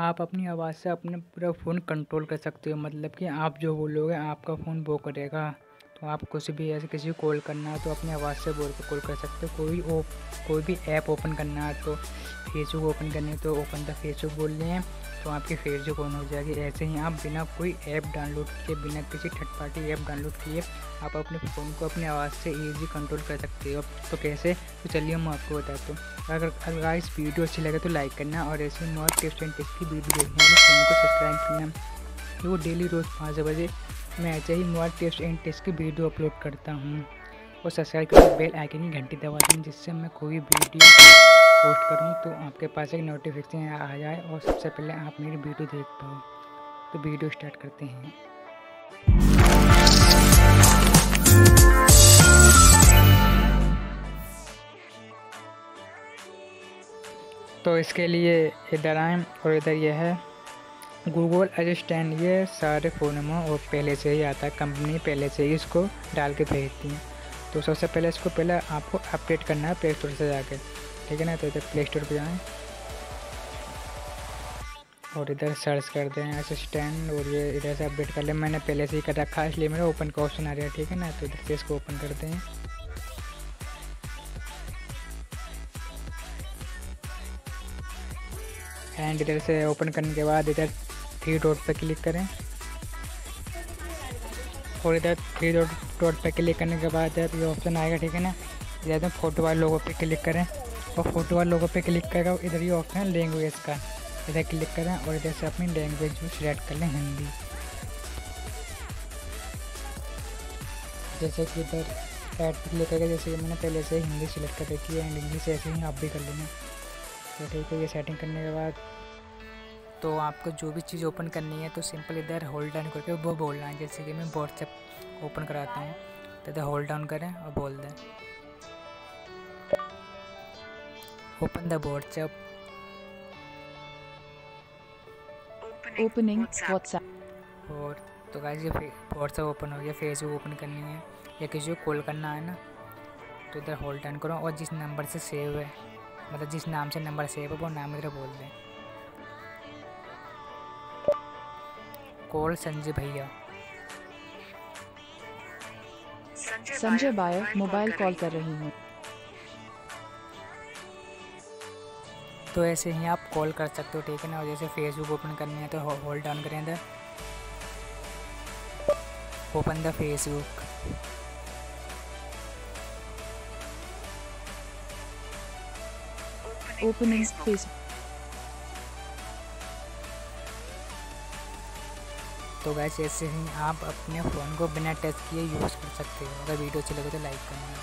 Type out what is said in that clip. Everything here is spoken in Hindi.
आप अपनी आवाज़ से अपने पूरा फ़ोन कंट्रोल कर सकते हो। मतलब कि आप जो बोलोगे, आपका फ़ोन वो करेगा। तो आप कुछ भी ऐसे किसी को कॉल करना है तो अपनी आवाज़ से बोल के कॉल कर सकते हो। कोई ओ, कोई भी ऐप ओपन करना है तो फेसबुक ओपन करनी है तो ओपन द फेसबुक बोल रहे हैं तो आपकी फेसबुक ऑन हो जाएगी। ऐसे ही आप बिना कोई ऐप डाउनलोड किए, बिना किसी थर्ड पार्टी ऐप डाउनलोड किए, आप अपने फ़ोन को अपनी आवाज़ से ईजी कंट्रोल कर सकते हो। तो कैसे? तो चलिए मैं आपको बताता हूँ। अगर अगर इस वीडियो अच्छी लगे तो लाइक करना और ऐसे ही मोर टिप्स एंड टिप्स की वीडियो देखने, चैनल को सब्सक्राइब करना। वो डेली रोज़ पाँच बजे मैं ऐसे ही मोबाइल टिप्स एंड टिप्स की वीडियो अपलोड करता हूँ। और सब्सक्राइब करके बेल आइकन की घंटी दबा दें, जिससे मैं कोई वीडियो पोस्ट करूँ तो आपके पास एक नोटिफिकेशन आ जाए और सबसे पहले आप मेरी वीडियो देख पाओ। तो वीडियो स्टार्ट करते हैं। तो इसके लिए इधर आए और इधर यह है। गूगल असिस्टेंट ये सारे फ़ोन में और पहले से ही आता है। कंपनी पहले से ही इसको डाल के भेजती है। तो सबसे पहले इसको पहले आपको अपडेट करना है प्ले स्टोर से जाके। ठीक है ना? तो इधर प्ले स्टोर पर जाएँ। और इधर सर्च कर दें असिस्टेंट और ये इधर से अपडेट कर लें। मैंने पहले से ही कर रखा है, इसलिए मेरा ओपन का ऑप्शन आ रहा है। ठीक है ना? तो इधर से इसको ओपन करते हैं एंड इधर से ओपन करने के बाद इधर थ्री डॉट पर क्लिक करें। और इधर थ्री डॉट डॉट पर क्लिक करने के बाद ये ऑप्शन आएगा, ठीक है ना? इधर फ़ोटो वाले लोगों पे क्लिक करें। और फ़ोटो वाले लोगों पे क्लिक करेगा इधर ये ऑप्शन है लैंग्वेज का। इधर क्लिक करें और इधर से अपनी लैंग्वेज जो सिलेक्ट कर लें, हिंदी। जैसे कि इधर ऐड क्लिक करके जैसे कि मैंने पहले से हिंदी सिलेक्ट कर रखी है एंड इंग्लिश ऐसे ही आप भी कर लेना तो ठीक है ये सेटिंग करने के बाद। तो आपको जो भी चीज़ ओपन करनी है तो सिंपल इधर होल्ड डाउन करके वो बोलना है जैसे कि मैं व्हाट्सएप ओपन कराता हूँ तो इधर होल्ड डाउन करें और बोल दें। Open the WhatsApp opening WhatsApp और तो गाइस ये व्हाट्सएप ओपन हो गया फेसबुक ओपन करनी है या किसी को कॉल करना है ना तो इधर होल्ड डाउन करो और जिस नंबर से सेव है मतलब जिस नाम से नंबर सेव है वो नाम इधर बोल दें। कॉल संजय भैया। संजय बायर मोबाइल कॉल कर रही हूँ। तो ऐसे ही आप कॉल कर सकते हो ठीक है ना? और जैसे फेसबुक ओपन करनी है तो होल्ड डाउन करें इधर। Open the Facebook opening Facebook. तो वैसे ऐसे ही आप अपने फ़ोन को बिना टच किए यूज़ कर सकते हो अगर वीडियो अच्छी लगे तो लाइक करना